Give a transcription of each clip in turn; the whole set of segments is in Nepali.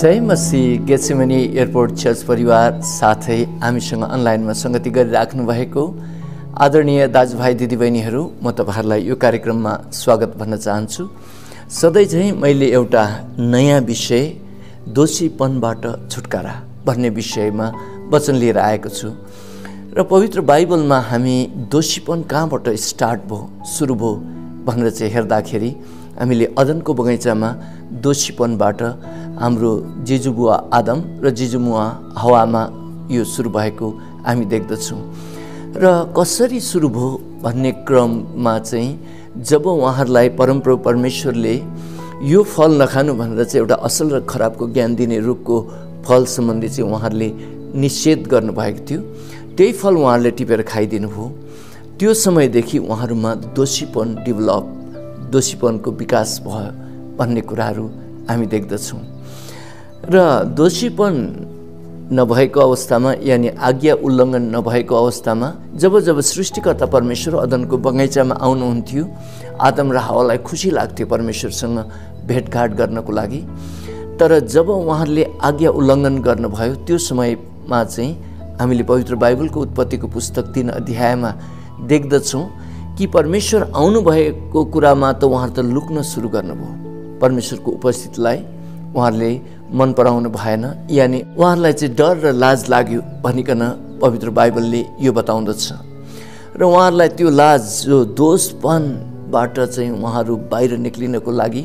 जय मसी गेसेमनी एयरपोर्ट चर्च परिवार साथै हामीसँग अनलाइनमा सङ्गति गरिराख्नु भएको आदरणीय दाजुभाइ दिदीबहिनीहरू म तपाईँहरूलाई यो कार्यक्रममा स्वागत भन्न चाहन्छु। सधैँ चाहिँ मैले एउटा नयाँ विषय दोषीपनबाट छुटकारा भन्ने विषयमा वचन लिएर आएको छु। र पवित्र बाइबलमा हामी दोषीपन कहाँबाट स्टार्ट भयो सुरु भयो भनेर चाहिँ हेर्दाखेरि हामीले अदनको बगैँचामा दोषीपनबाट हाम्रो जेजुबुवा आदम र जेजुमुवा हवामा यो सुरु भएको हामी देख्दछौँ। र कसरी सुरु भयो भन्ने क्रममा चाहिँ जब उहाँहरूलाई परमप्रभु परमेश्वरले यो फल नखानु भनेर चाहिँ एउटा असल र खराबको ज्ञान दिने रुखको फल सम्बन्धी चाहिँ उहाँहरूले निषेध गर्नुभएको थियो। त्यही फल उहाँहरूले टिपेर खाइदिनु भयो। त्यो समयदेखि उहाँहरूमा दोषीपन डेभलप दोषीपनको विकास भयो भन्ने कुराहरू हामी देख्दछौँ। र दोषीपन नभएको अवस्थामा यानि आज्ञा उल्लङ्घन नभएको अवस्थामा जब जब सृष्टिकर्ता परमेश्वर अदनको बगैँचामा आउनुहुन्थ्यो आदम र हावालाई खुसी लाग्थ्यो परमेश्वरसँग भेटघाट गर्नको लागि। तर जब उहाँहरूले आज्ञा उल्लङ्घन गर्नुभयो त्यो समयमा चाहिँ हामीले पवित्र बाइबलको उत्पत्तिको पुस्तक तिन अध्यायमा देख्दछौँ कि परमेश्वर आउनुभएको कुरामा त उहाँहरू त लुक्न सुरु गर्नुभयो। परमेश्वरको उपस्थितिलाई उहाँहरूले मन पराउनु भएन। यानि उहाँहरूलाई चाहिँ डर र लाज लाग्यो भनिकन पवित्र बाइबलले यो बताउँदछ। र उहाँहरूलाई त्यो लाज जो दोषपनबाट चाहिँ उहाँहरू बाहिर निक्लिनको लागि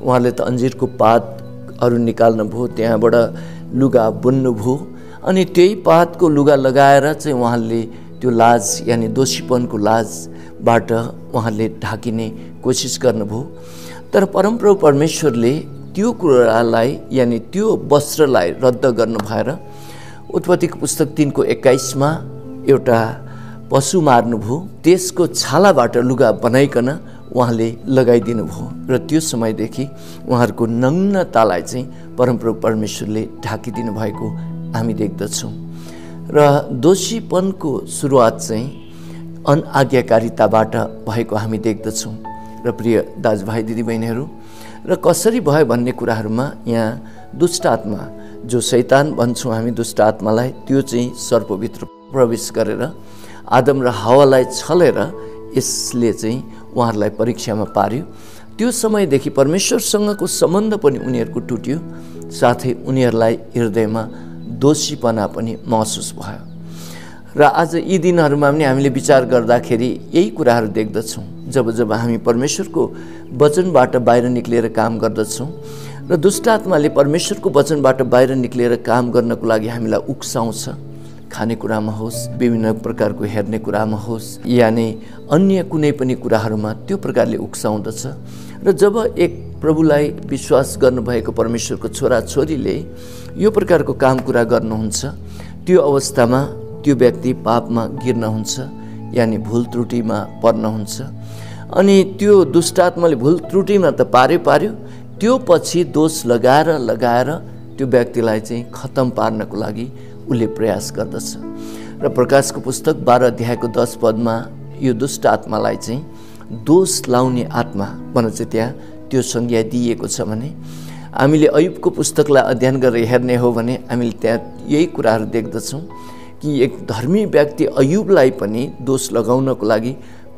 उहाँहरूले त अन्जिरको पातहरू निकाल्नुभयो त्यहाँबाट लुगा बुन्नुभयो अनि त्यही पातको लुगा लगाएर चाहिँ उहाँले त्यो लाज यानि दोषीपनको लाजबाट उहाँले ढाकिने कोसिस गर्नुभयो। तर परमप्रभु परमेश्वरले त्यो कुरालाई यानि त्यो वस्त्रलाई रद्द गर्नु भएर उत्पत्तिको पुस्तक तिनको एक्काइसमा एउटा पशु मार्नुभयो। त्यसको छालाबाट लुगा बनाइकन उहाँले लगाइदिनु भयो र त्यो समयदेखि उहाँहरूको नग्नतालाई चाहिँ परमप्रभु परमेश्वरले ढाकिदिनु भएको हामी देख्दछौँ। र दोषीपनको सुरुवात चाहिँ अनआज्ञाकारिताबाट भएको हामी देख्दछौँ। र प्रिय दाजुभाइ दिदीबहिनीहरू र कसरी भयो भन्ने कुराहरूमा यहाँ दुष्ट आत्मा जो शैतान भन्छौँ हामी दुष्ट आत्मालाई त्यो चाहिँ सर्पभित्र प्रवेश गरेर आदम र हावालाई छलेर यसले चाहिँ उहाँहरूलाई परीक्षामा पार्यो। त्यो समयदेखि परमेश्वरसँगको सम्बन्ध पनि उनीहरूको टुट्यो। साथै उनीहरूलाई हृदयमा दोषीपना पनि महसुस भयो। र आज यी दिनहरूमा पनि हामीले विचार गर्दाखेरि यही कुराहरू देख्दछौँ जब जब हामी परमेश्वरको वचनबाट बाहिर निक्लिएर काम गर्दछौँ र दुष्ट आत्माले परमेश्वरको वचनबाट बाहिर निक्लिएर काम गर्नको लागि हामीलाई उक्साउँछ। खानेकुरामा होस् विभिन्न प्रकारको हेर्ने कुरामा होस् यानि अन्य कुनै पनि कुराहरूमा त्यो प्रकारले उक्साउँदछ। र जब एक प्रभुलाई विश्वास गर्नुभएको परमेश्वरको छोराछोरीले यो प्रकारको काम कुरा गर्नुहुन्छ। त्यो अवस्थामा त्यो व्यक्ति पापमा गिर्न हुन्छ यानि भुल त्रुटिमा पर्न हुन्छ। अनि त्यो दुष्टात्माले भुल त्रुटिमा त पार्यो पार्यो त्यो पछि दोष लगाएर लगाएर त्यो व्यक्तिलाई चाहिँ खतम पार्नको लागि उसले प्रयास गर्दछ। र प्रकाशको पुस्तक बाह्र अध्यायको दस पदमा यो दुष्ट आत्मालाई चाहिँ दोष लाउने आत्मा भनेर चाहिँ त्यहाँ त्यो संज्ञा दिइएको छ भने हामीले अयुबको पुस्तकलाई अध्ययन गरेर हेर्ने हो भने हामीले त्यहाँ यही कुराहरू देख्दछौँ कि एक धर्मी व्यक्ति अयुबलाई पनि दोष लगाउनको लागि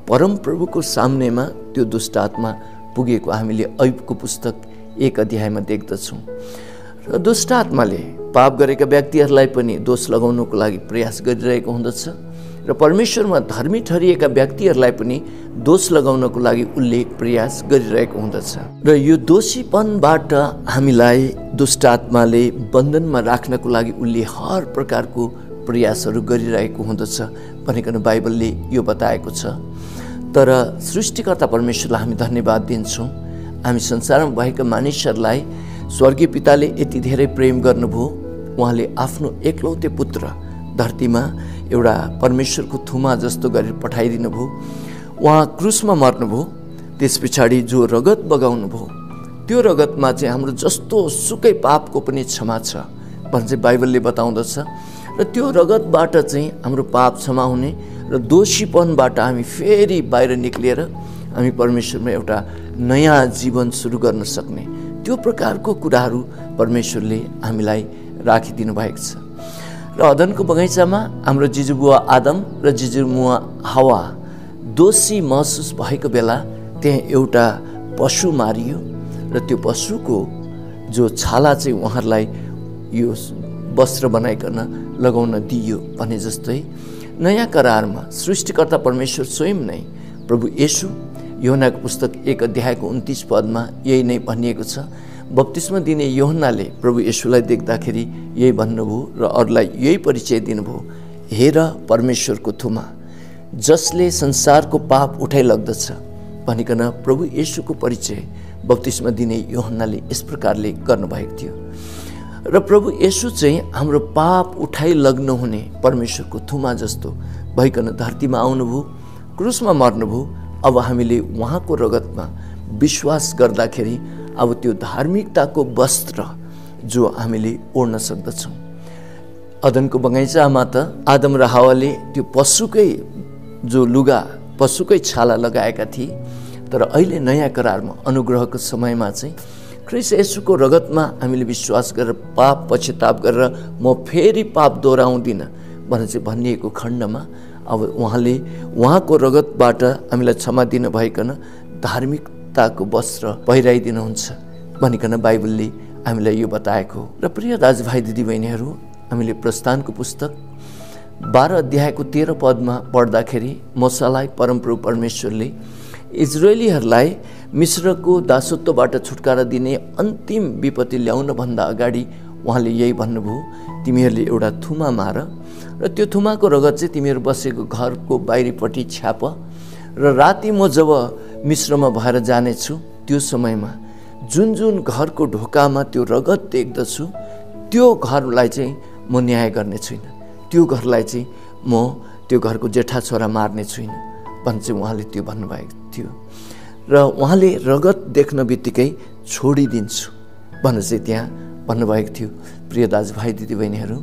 परमप्रभुको सामनेमा त्यो दुष्ट आत्मा पुगेको हामीले अयुबको पुस्तक एक अध्यायमा देख्दछौँ। र दुष्ट आत्माले पाप गरेका व्यक्तिहरूलाई पनि दोष लगाउनको लागि प्रयास गरिरहेको हुँदछ। र परमेश्वरमा धर्मी ठहरिएका व्यक्तिहरूलाई पनि दोष लगाउनको लागि उसले प्रयास गरिरहेको हुँदछ। र यो दोषीपनबाट हामीलाई दुष्ट आत्माले बन्धनमा राख्नको लागि उसले हर प्रकारको प्रयासहरू गरिरहेको हुँदछ भनिकन बाइबलले यो बताएको छ। तर सृष्टिकर्ता परमेश्वरलाई हामी धन्यवाद दिन्छौँ। हामी संसारमा भएका मानिसहरूलाई स्वर्गीय पिताले यति धेरै प्रेम गर्नुभयो। उहाँले आफ्नो एकलौते पुत्र धरतीमा एउटा परमेश्वरको थुमा जस्तो गरेर पठाइदिनु भयो। उहाँ क्रुसमा मर्नुभयो त्यस पछाडि जो रगत बगाउनु भयो त्यो रगतमा चाहिँ हाम्रो जस्तो सुकै पापको पनि क्षमा छ भने चाहिँ बाइबलले बताउँदछ। र त्यो रगतबाट चाहिँ हाम्रो पाप क्षमा हुने र दोषीपनबाट हामी फेरि बाहिर निक्लिएर हामी परमेश्वरमा एउटा नयाँ जीवन सुरु गर्न सक्ने। त्यो प्रकारको कुराहरू परमेश्वरले हामीलाई राखिदिनु भएको छ। र अदनको बगैँचामा हाम्रो जिजुबुवा आदम र जिजुमुवा हावा दोषी महसुस भएको बेला त्यहाँ एउटा पशु मारियो र त्यो पशुको जो छाला चाहिँ उहाँहरूलाई यो वस्त्र बनाइकन लगाउन दिइयो भने जस्तै नयाँ करारमा सृष्टिकर्ता परमेश्वर स्वयं नै प्रभु येसु योहनाको पुस्तक एक अध्यायको उन्तिस पदमा यही नै भनिएको छ बत्तिसमा दिने योहन्नाले प्रभु येसुलाई देख्दाखेरि यही भन्नुभयो र अरूलाई यही परिचय दिनुभयो हेर परमेश्वरको थुमा जसले संसारको पाप उठाइलग्दछ भनिकन प्रभु येसुको परिचय बत्तिसमा दिने योहन्नाले यस प्रकारले गर्नुभएको थियो। र प्रभु येसु चाहिँ हाम्रो पाप उठाइ लग्नु हुने परमेश्वरको थुमा जस्तो भइकन धरतीमा आउनुभयो क्रुसमा मर्नुभयो। अब हामीले उहाँको रगतमा विश्वास गर्दाखेरि अब त्यो धार्मिकताको वस्त्र जो हामीले ओढ्न सक्दछौँ। अदनको बगैँचामा त आदम र हावाले त्यो पशुकै जो लुगा पशुकै छाला लगाएका थिए तर अहिले नयाँ करारमा अनुग्रहको समयमा चाहिँ क्रिस यसुको रगतमा हामीले विश्वास गरेर पाप पश्चाताप गरेर म फेरि पाप दोहोऱ्याउँदिनँ भनेर चाहिँ भनिएको खण्डमा अब उहाँले उहाँको रगतबाट हामीलाई क्षमा दिनु भइकन धार्मिकताको वस्त्र पहिराइदिनुहुन्छ। भनिकन बाइबलले हामीलाई यो बताएको र प्रिय दाजुभाइ दिदीबहिनीहरू हामीले प्रस्थानको पुस्तक बाह्र अध्यायको तेह्र पदमा पढ्दाखेरि मसालाई परमप्रभु परमेश्वरले इजरायलीहरूलाई मिश्रको दासत्वबाट छुटकारा दिने अन्तिम विपत्ति ल्याउनभन्दा अगाडि उहाँले यही भन्नुभयो तिमीहरूले एउटा थुमा मार र त्यो थुमाको रगत चाहिँ तिमीहरू बसेको घरको बाहिरीपट्टि छ्याप र राति म जब मिश्रमा भएर जानेछु। त्यो समयमा जुन जुन घरको ढोकामा त्यो रगत देख्दछु त्यो घरलाई चाहिँ म न्याय गर्ने छुइनँ। त्यो घरलाई चाहिँ म त्यो घरको जेठा छोरा मार्ने छुइनँ भन्छ चाहिँ उहाँले त्यो भन्नुभएको थियो। र उहाँले रगत देख्न बित्तिकै छोडिदिन्छु भनेर चाहिँ त्यहाँ भन्नुभएको थियो। प्रिय दाजुभाइ दिदीबहिनीहरू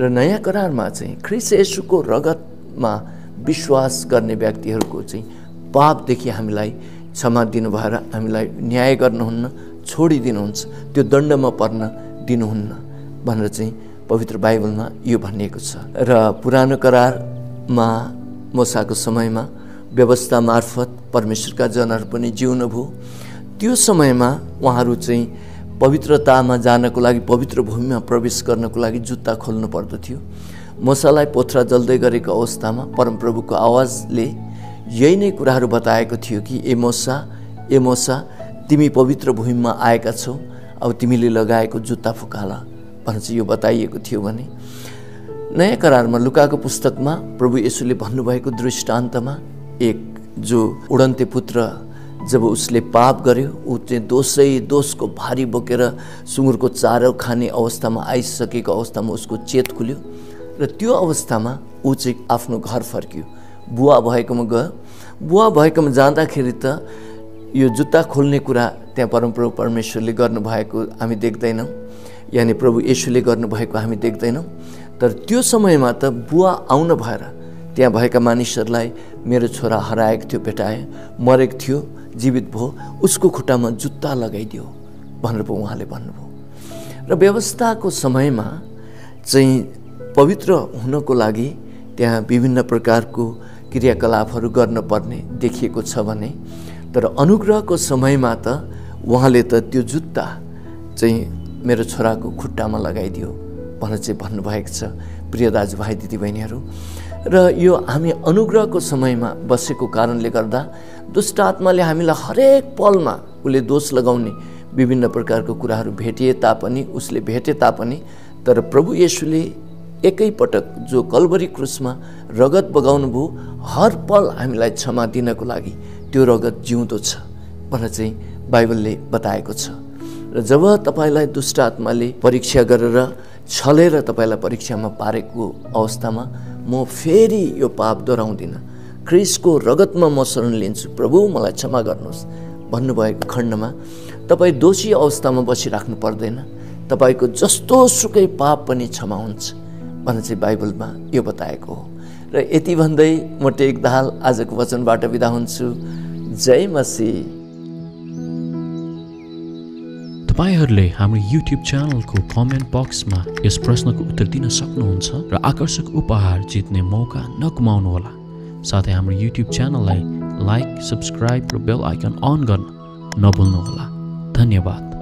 र नयाँ करारमा चाहिँ ख्रिस यसुको रगतमा विश्वास गर्ने व्यक्तिहरूको चाहिँ पापदेखि हामीलाई क्षमा दिनु भएर हामीलाई न्याय गर्नुहुन्न छोडिदिनुहुन्छ त्यो दण्डमा पर्न दिनुहुन्न भनेर चाहिँ पवित्र बाइबलमा यो भनिएको छ। र पुरानो करारमा मोसाको समयमा व्यवस्था मार्फत परमेश्वरका जनहरू पनि जिउनु भयो। त्यो समयमा उहाँहरू चाहिँ पवित्रतामा जानको लागि पवित्र भूमिमा प्रवेश गर्नको लागि जुत्ता खोल्नु पर्दथ्यो। मसालाई पोथ्रा जल्दै गरेको अवस्थामा परमप्रभुको आवाजले यही नै कुराहरू बताएको थियो कि ए मोसा ए मोसा तिमी पवित्र भूमिमा आएका छौ अब तिमीले लगाएको जुत्ता फुकाला भनेर चाहिँ यो बताइएको थियो भने। नयाँ करारमा लुकाको पुस्तकमा प्रभु यसुले भन्नुभएको दृष्टान्तमा एक जो उडन्ते पुत्र जब उसले पाप गर्यो ऊ चाहिँ दोषै दोषको भारी बोकेर सुँगुरको चारो खाने अवस्थामा आइसकेको अवस्थामा उसको चेत खुल्यो र त्यो अवस्थामा ऊ चाहिँ आफ्नो घर फर्क्यो। बुवा भएकोमा गयो। बुवा भएकोमा जाँदाखेरि त यो जुत्ता खोल्ने कुरा त्यहाँ परमप्रभु परमेश्वरले गर्नुभएको हामी देख्दैनौँ। यानि प्रभु येसुले गर्नुभएको हामी देख्दैनौँ। तर त्यो समयमा त बुवा आउन भएर त्यहाँ भएका मानिसहरूलाई मेरो छोरा हराएको थियो भेटाए मरेको थियो जीवित भयो उसको खुट्टामा जुत्ता लगाइदियो भनेर पो उहाँले भन्नुभयो। र व्यवस्थाको समयमा चाहिँ पवित्र हुनको लागि त्यहाँ विभिन्न प्रकारको क्रियाकलापहरू गर्नुपर्ने देखिएको छ भने तर अनुग्रहको समयमा त उहाँले त त्यो जुत्ता चाहिँ मेरो छोराको खुट्टामा लगाइदियो भनेर चाहिँ भन्नुभएको छ। प्रिय दाजुभाइ दिदीबहिनीहरू र यो हामी अनुग्रहको समयमा बसेको कारणले गर्दा दुष्ट आत्माले हामीलाई हरेक पलमा उसले दोष लगाउने विभिन्न प्रकारको कुराहरू भेटिए तापनि उसले भेटे तापनि तर प्रभु येसुले एकैपटक जो कलबरी क्रुसमा रगत बगाउनु भयो हर पल हामीलाई क्षमा दिनको लागि त्यो रगत जिउँदो छ भनेर चाहिँ बाइबलले बताएको छ। र जब तपाईँलाई दुष्ट आत्माले परीक्षा गरेर छलेर तपाईँलाई परीक्षामा पारेको अवस्थामा म फेरि यो पाप दोहोऱ्याउँदिनँ। क्रिसको रगतमा म शरण लिन्छु। प्रभु मलाई क्षमा गर्नुहोस्। भन्नुभएको खण्डमा तपाईँ दोषी अवस्थामा बसिराख्नु पर्दैन। तपाईँको जस्तो सुकै पाप पनि क्षमा हुन्छ। भनेर चाहिँ बाइबलमा यो बताएको हो। र यति भन्दै म टेक दाहाल आजको वचनबाट बिदा हुन्छु। जय मसी तपाईँहरूले हाम्रो युट्युब च्यानलको कमेन्ट बक्समा यस प्रश्नको उत्तर दिन सक्नुहुन्छ र आकर्षक उपहार जित्ने मौका नगुमाउनुहोला। साथै हाम्रो युट्युब च्यानललाई लाइक सब्सक्राइब र बेल आइकन अन गर्न नभुल्नुहोला। धन्यवाद।